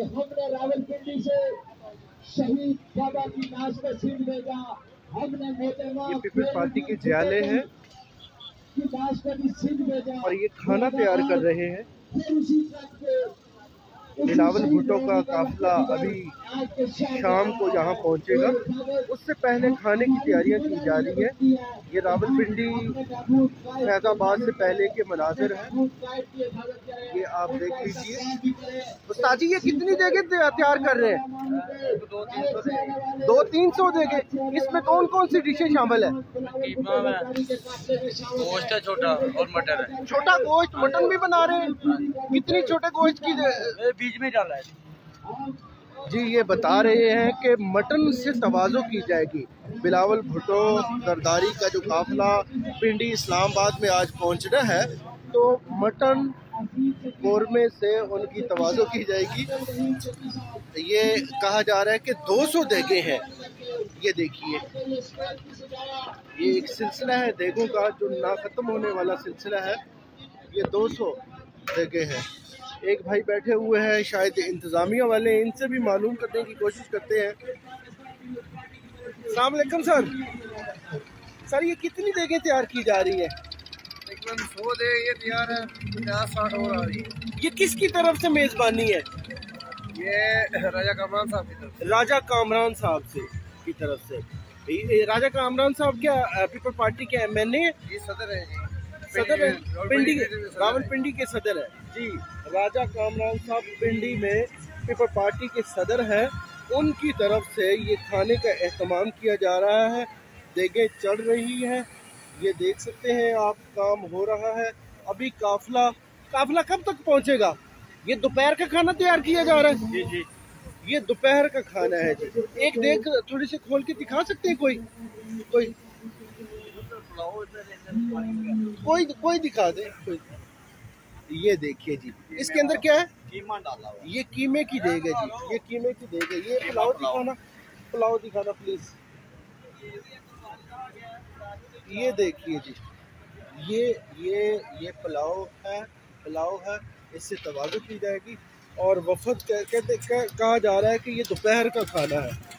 कि हमने रावलपिंडी से शहीद बाबा की नाश सिर भेजा। हमने मोटे पार्टी के जयाले हैं। की लाश का भी सिर भेजा। और ये खाना तैयार कर रहे हैं। फिर उसी ट्रक पे बिलावल भुट्टो का काफिला अभी शाम को यहाँ पहुँचेगा। उससे पहले खाने की तैयारियाँ की जा रही हैं। ये रावलपिंडी फैजाबाद से पहले के मनाजिर हैं। ये आप देख लीजिए। उस्ताद जी, ये कितनी देर तैयार कर रहे हैं? दो तीन सौ देगे इसमें कौन कौन सी डिशें शामिल है? गोश्त है छोटा और मटर है। छोटा गोश्त मटन भी बना रहे हैं। कितनी छोटे गोश्त की बीच में डाला है। जी ये बता रहे हैं कि मटन से तवाज़ो की जाएगी। बिलावल भुट्टो जरदारी का जो काफिला पिंडी इस्लामाबाद में आज पहुँचना है तो मटन कौरमे से उनकी तवाज़ो की जाएगी। ये कहा जा रहा है कि 200 देगे हैं। ये देखिए। ये एक सिलसिला है देगों का, जो ना ख़त्म होने वाला सिलसिला है। ये 200 देगे हैं। एक भाई बैठे हुए हैं, शायद इंतज़ामिया वाले, इनसे भी मालूम करने की कोशिश करते हैं। सलामकुम सर। सर, ये कितनी देगे तैयार की जा रही है? तकरीबन सौ दे ये तैयार है पचास साठ और आ रही है। ये किसकी तरफ़ से मेज़बानी है? ये राजा कमरान साहब की तरफ़ राजा कामरान साहब से की तरफ़ से। राजा कामरान साहब क्या पीपल पार्टी के एम एन ए सदर है सदर है? पिंडी सदर है। के सदर है। जी राजा कामरान साहब पिंडी में पीपल पार्टी के सदर हैं। उनकी तरफ़ से ये खाने का एहतमाम किया जा रहा है। देगे चढ़ रही है। ये देख सकते हैं आप काम हो रहा है। अभी काफिला काफिला कब तक पहुंचेगा? ये दोपहर का खाना तैयार किया जा रहा है? जी जी। ये दोपहर का खाना है जी। एक देख थोड़ी सी खोल के दिखा सकते हैं कोई? कोई? कोई कोई दिखा दे कोई। ये देखिए जी इसके अंदर क्या है? कीमा डाला हुआ ये कीमे की देग है जी ये कीमे की देग है। ये पुलाव दिखाना पुलाव दिखाना प्लीज़ ये देखिए जी, ये ये ये पुलाव है पुलाव है, इससे तवाज़ु की जाएगी और वफद कह- कहते कहा जा रहा है कि ये दोपहर का खाना है।